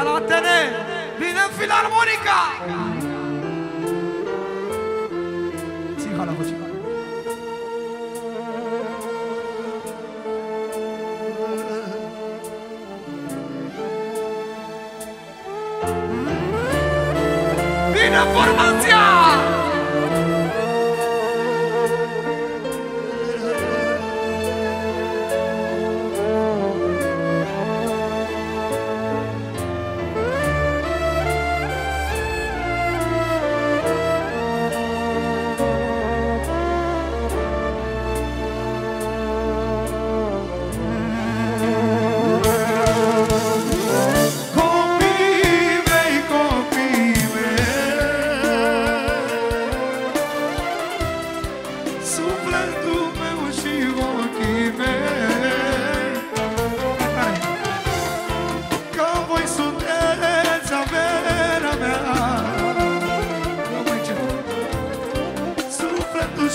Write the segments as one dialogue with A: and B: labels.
A: Ca la Atene, vine filarmonica! Ții hala, vă, ții hala. Vine formația!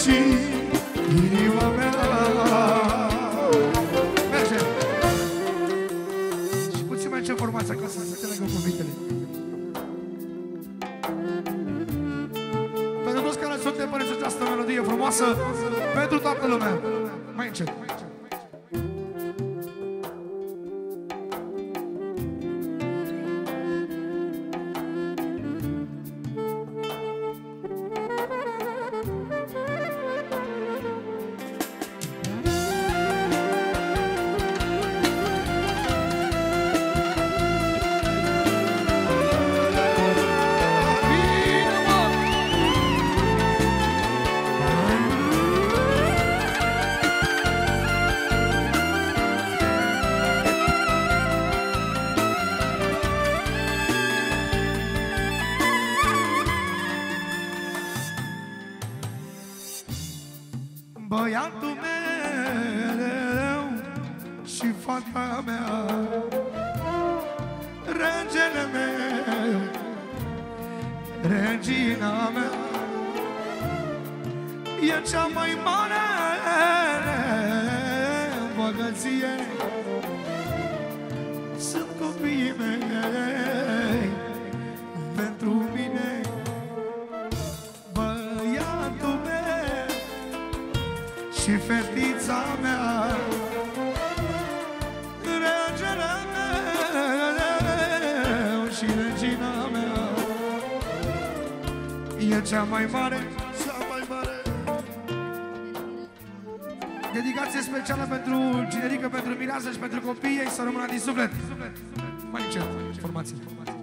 A: Și inima mea Merge! Și puțin mai ce formația ca să se înțeleagă cuvintele. Pentru toți care suntem păreți această melodie frumoasă, pentru toată lumea. Mai încet. Băiatul meu și fata mea. Regele meu, regina mea E cea mai mare bogăție Sunt copiii mei și fetița mea. Regele meu și regina mea. E cea mai mare, cea mai mare. Dedicație specială pentru generică, pentru mireasă și pentru copii ei să rămână din suflet. Mai încet, formație, formație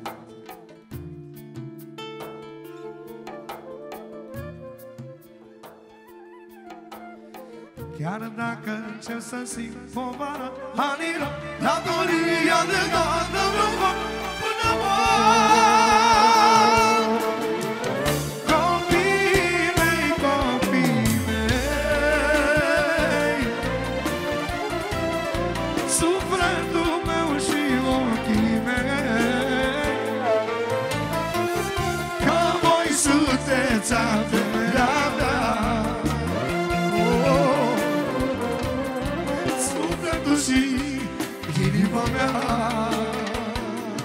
A: Chiar dacă încep să simt povara anilor Datoria de toată lumea până mor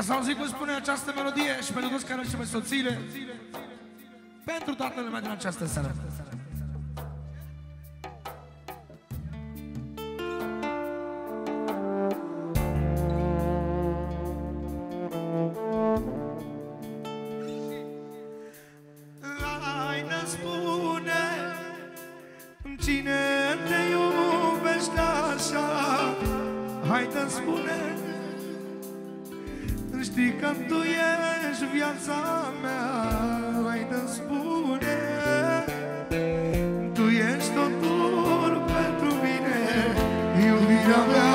A: Ia să auzit cum spune această melodie și pentru toți care își pe soțiile, pentru toată lumea din această seară. Știi că tu ești viața mea Hai te spune. Tu ești totul pentru mine Iubirea mea